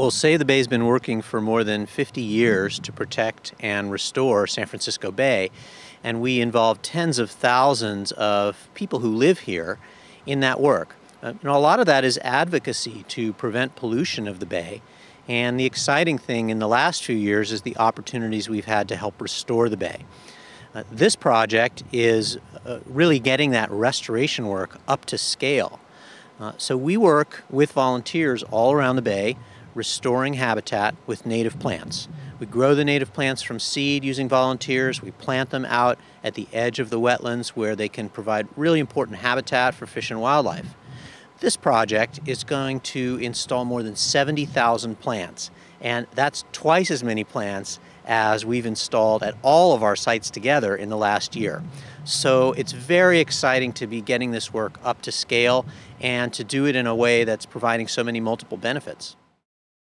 Well, Save the Bay has been working for more than 50 years to protect and restore San Francisco Bay, and we involve tens of thousands of people who live here in that work. Uh, a lot of that is advocacy to prevent pollution of the bay, and the exciting thing in the last few years is the opportunities we've had to help restore the bay. Uh, this project is uh, really getting that restoration work up to scale. Uh, so we work with volunteers all around the bay restoring habitat with native plants. We grow the native plants from seed using volunteers. We plant them out at the edge of the wetlands where they can provide really important habitat for fish and wildlife. This project is going to install more than 70,000 plants, and that's twice as many plants as we've installed at all of our sites together in the last year. So it's very exciting to be getting this work up to scale and to do it in a way that's providing so many multiple benefits.